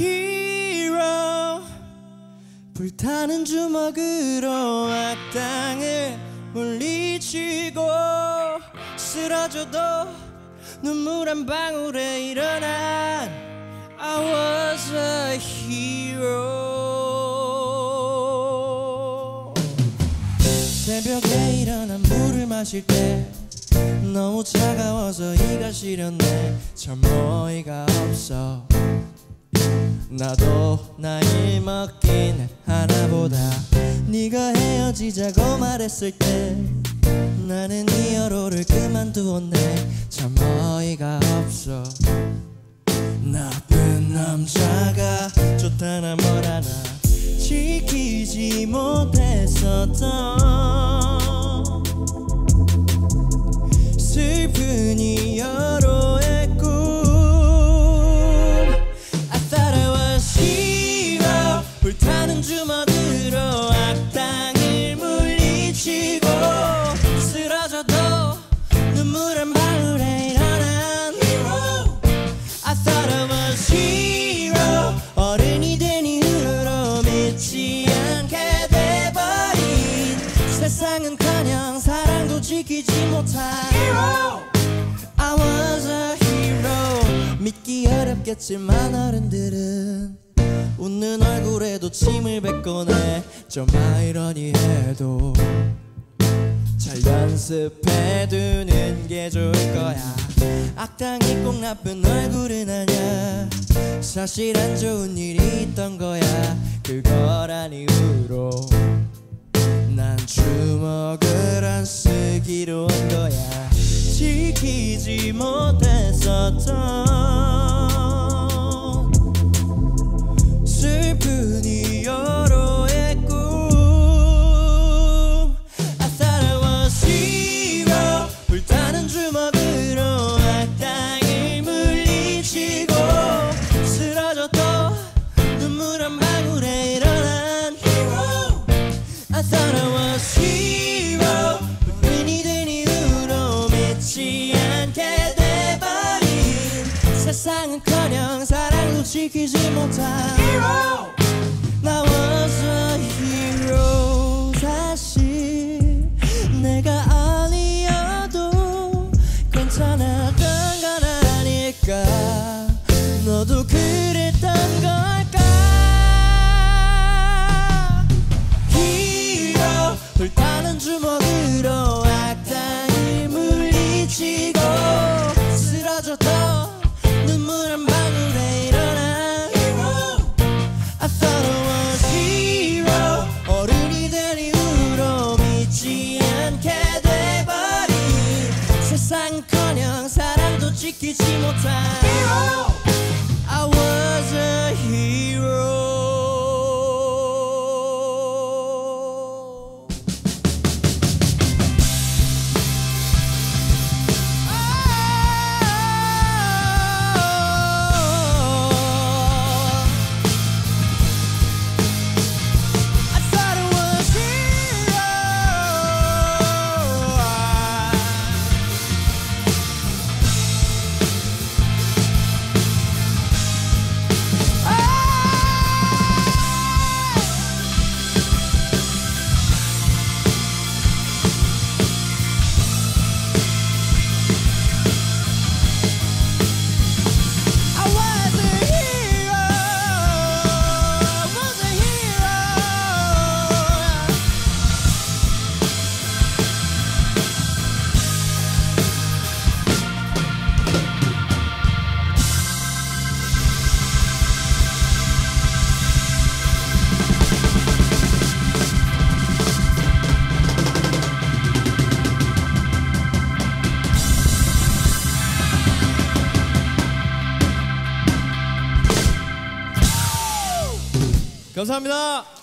hero 불타는 주먹으로 악당을 물리치고 쓰러져도 눈물 한 방울에 일어난 I was a hero. 새벽에 일어나 물을 마실 때 너무 차가워서 이가 시렸네. 참 어이가 없어 나도 나이 먹긴 하나보다 네가 헤어지자고 말했을 때 나는 이 여로를 그만두었네. 참 어이가 없어. 나쁜 남자가 좋다나 뭐라나 지키지 못했었던 슬픈 이 어렵겠지만 어른들은 웃는 얼굴에도 침을 뱉곤 해좀 아이러니해도 잘 연습해두는 게 좋을 거야. 악당이 꼭 나쁜 얼굴은 아냐 사실 안 좋은 일이 있던 거야. 그거란 이유로 난 주먹을 안 쓰기로 한 거야. 지키지 못했었던 방울에 일어난 hero I thought I was hero 어른이 된 이후로 믿지 않게 돼버린 세상은커녕 사랑도 지키지 못한 hero 나 was a hero 사실 내가 아니어도 괜찮았던 건 아닐까. 너도 그 주먹으로 악당을 물리치고 쓰러져도 눈물 한 방울에 hero I thought I was hero 어른이 된 이후로 믿지 않게 돼버린 세상커녕 사랑도 지키지 못한. Hero I was a hero 감사합니다.